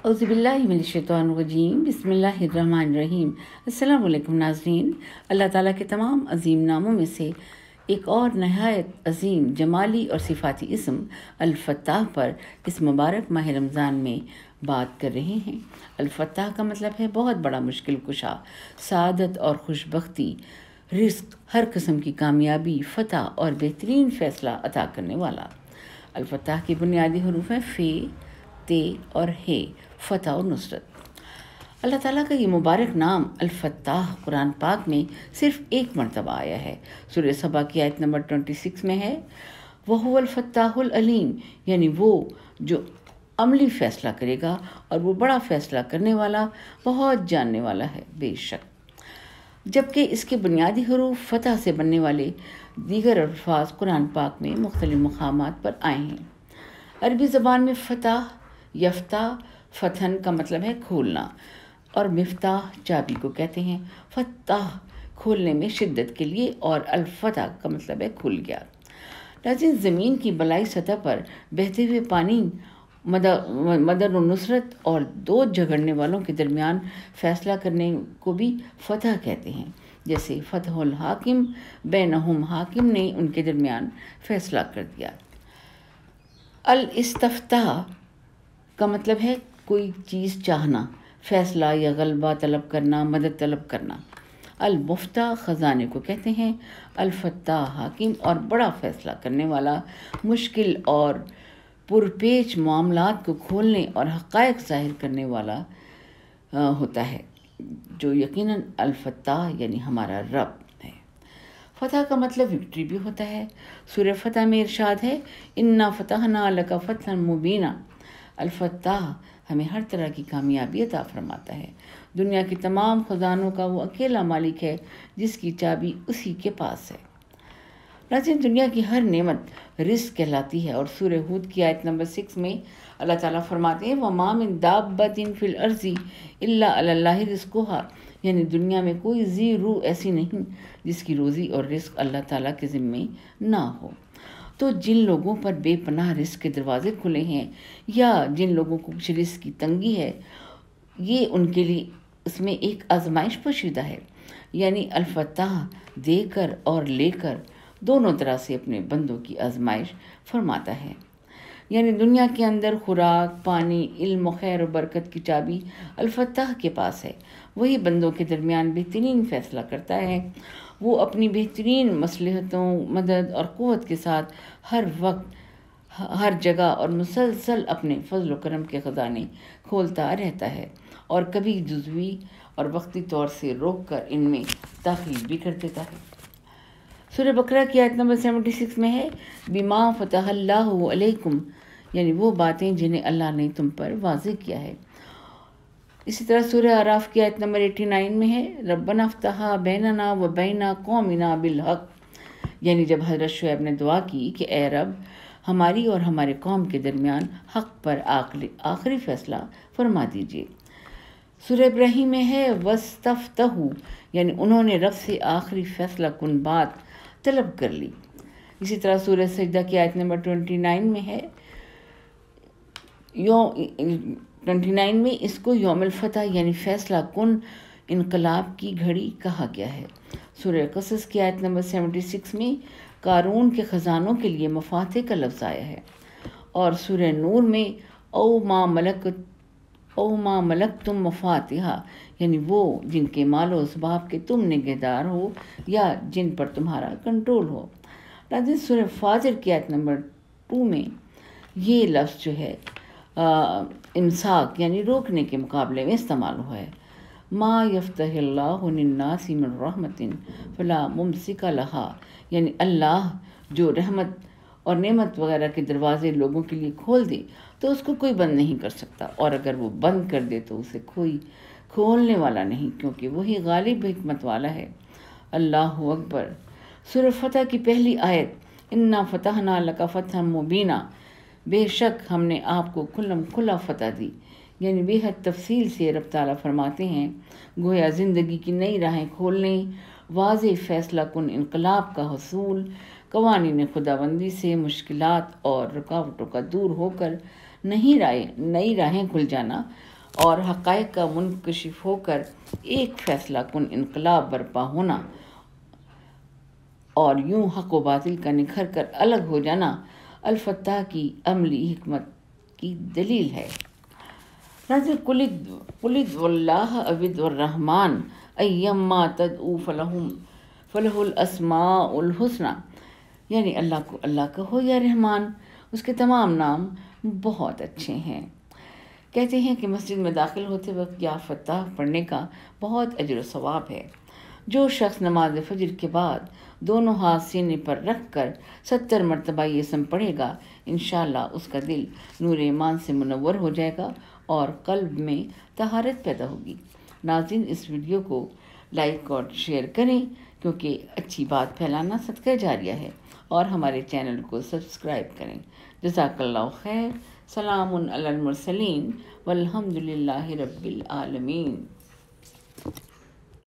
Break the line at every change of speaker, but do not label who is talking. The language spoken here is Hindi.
अज़बिल्लिमिनशैतरजीम बसमीम अल्लाम नाजरीन। अल्लाह ताला के तमाम अजीम नामों में से एक और नहायत अजीम, जमाली और सिफाती इसम, अलफ़त्ताह पर इस मुबारक माह रमज़ान में बात कर रहे हैं। अलफ़त्ताह का मतलब है बहुत बड़ा मुश्किल कुशा, सादत और खुशबख्ती रिस्क हर किस्म की कामयाबी, फ़तह और बेहतरीन फ़ैसला अता करने वाला। अलफ़त्ताह की बुनियादी हरूफ हैं फ़े, ते और हे। फ़तह और नुसरत। अल्लाह ताला का ये मुबारक नाम अलफ़त्ताह कुरान पाक में सिर्फ़ एक मरतबा आया है। सूर्य सबा की आयत नंबर ट्वेंटी सिक्स में है वह अलफ़त्ताहुल अलीम, यानी वो जो अमली फ़ैसला करेगा और वो बड़ा फ़ैसला करने वाला, बहुत जानने वाला है, बेशक। जबकि इसके बुनियादी हरूफ फ़तह से बनने वाले दीगर अल्फाज कुरान पाक में मुख्तलि मकाम पर आए हैं। अरबी ज़बान में फ़तह, यफ्ता फ़थन का मतलब है खोलना। और मिफ्ताह चाबी को कहते हैं। फ़ताह खोलने में शिद्दत के लिए और अलफ़तः का मतलब है खुल गया। लेकिन ज़मीन की बलाई सतह पर बहते हुए पानी मदर नुसरत और दो झगड़ने वालों के दरमियान फ़ैसला करने को भी फ़तह कहते हैं। जैसे फ़तहुल हाकिम, बेनहुम हाकिम ने उनके दरमियान फ़ैसला कर दिया। अल का मतलब है कोई चीज़ चाहना, फ़ैसला या गलबा तलब करना, मदद तलब करना। अलमुफ्ता ख़जाने को कहते हैं अलफत्ता, हाकिम और बड़ा फ़ैसला करने वाला, मुश्किल और पुरपेच मामलात को खोलने और हक़ ज़ाहिर करने वाला होता है, जो यकीनन अलफत्ता यानी हमारा रब है। फ़तह का मतलब विक्ट्री भी होता है। सूर्य फ़तह में इरशाद है, इन्ना फ़तह ना लका फ़तह मुबीना। अलफत्ताह हमें हर तरह की कामयाबी अता फरमाता है। दुनिया के तमाम ख़जानों का वो अकेला मालिक है, जिसकी चाबी उसी के पास है। नाजिन दुनिया की हर नेमत रिस्क कहलाती है और सूर्य हूद की आयत नंबर सिक्स में अल्लाह ताला फरमाते हैं व माम दाबतिन फिल अर्जी अल्लाह रिस्कोहा यानी दुनिया में कोई जी रू ऐसी नहीं जिसकी रोज़ी और रिस्क अल्लाह ताला के ज़िम्मे ना हो। तो जिन लोगों पर बेपनाह रिस्क के दरवाजे खुले हैं या जिन लोगों को कुछ रिस्क की तंगी है, ये उनके लिए उसमें एक आजमाइश पोशीदा है। यानी अलफताह देकर और लेकर दोनों तरह से अपने बंदों की आजमाइश फरमाता है। यानी दुनिया के अंदर खुराक, पानी, इल्म, खैर और बरकत की चाबी अलफताह के पास है। वही बंदों के दरमियान बेहतरीन फैसला करता है। वो अपनी बेहतरीन मसलहतों, मदद और क़वत के साथ हर वक्त, हर जगह और मुसलसल अपने फजल करम के ख़जाने खोलता रहता है और कभी जुजवी और वक्ती तौर से रोक कर इनमें दाखिल भी कर देता है। सुर बकरा की आयत नंबर सेवेंटी सिक्स में है, बीमा फ़तः यानी वो बातें जिन्हें अल्लाह ने तुम पर वाज किया है। इसी तरह सूर्य आराफ की आयत नंबर 89 में है रबना अफ्ताहा बैनना व बैना कौमिना बिल हक यानी जब हज़रत शुएब ने दुआ की कि, ए रब, हमारी और हमारे कौम के दरमियान हक पर आखिरी फैसला फरमा दीजिए। सूर्य इब्राहिम है, वस्तफ़तहू, यानी उन्होंने रब से आखिरी फैसला कन बात तलब कर ली। इसी तरह सूर्य सजदा की आयत नंबर 29 में है। यो ट्वेंटी नाइन में इसको योमिल फतह यानी फैसला कन इनकलाब की घड़ी कहा गया है। सूर्य कसस की आयत नंबर सेवेंटी सिक्स में कारून के ख़जानों के लिए मफाते का लफ्ज़ आया है। और सूर्य नूर में ओ माँ मलक ओ माँ मलक तुम मफातिहा, यानी वो जिनके मालो इसबाब के तुम निगहदार हो या जिन पर तुम्हारा कंट्रोल हो। राजिन सूर्य फाजर की आयत नंबर टू में ये लफ्ज़ जो है इमसाक, यानी रोकने के मुकाबले में इस्तेमाल हुआ है। माँ यफ़तनासिम रहमतिन फ़ला मुमसिका लहा, यानी अल्लाह जो रहमत और नेमत वगैरह के दरवाज़े लोगों के लिए खोल दे तो उसको कोई बंद नहीं कर सकता। और अगर वो बंद कर दे तो उसे कोई खोलने वाला नहीं, क्योंकि वही गालिब हमत वाला है। अल्लाह अकबर। सुर फतह की पहली आयत, इन्ना फ़तह ना लका फ़तह मुबीना। बेशक हमने आपको खुलम खुला फतह दी। यानी बेहद तफसील से रब ताला फरमाते हैं, गोया ज़िंदगी की नई राहें खोलने वाज फ़ैसला कन इनकलाब का हसूल। कवानीन खुदाबंदी से मुश्किल और रुकावटों का दूर होकर नई राय, नई राहें खुल जाना और हक़ का मुनकशिफ होकर एक फ़ैसला कन इनकलाब बर्पा होना और यूँ हक व बातिल का निखर कर अलग हो जाना अलफत्ता की अमली हमत की दलील है। नाजिर कुलिद कुलिद वल्लाह अविद रहमान अय्यम्मा तदऊ फलहुम, फलहुल अस्माउल हुस्ना। यानी अल्लाह को अल्लाह कहो, या रहमान, उसके तमाम नाम बहुत अच्छे हैं। कहते हैं कि मस्जिद में दाखिल होते वक्त या फतह पढ़ने का बहुत अजर सवाब है। जो शख्स नमाज़ फजर के बाद दोनों हाथ सीने पर रख कर सत्तर मरतबा ये सम पढ़ेगा इन उसका दिल नूर ईमान से मुनवर हो जाएगा और कल्ब में तहारत पैदा होगी। नाजिन इस वीडियो को लाइक और शेयर करें, क्योंकि अच्छी बात फैलाना सदका जारिया है। और हमारे चैनल को सब्सक्राइब करें। जजाकल्ला खैर। वल्हम्दुलिल्लाहि रब्बिल आलमीन।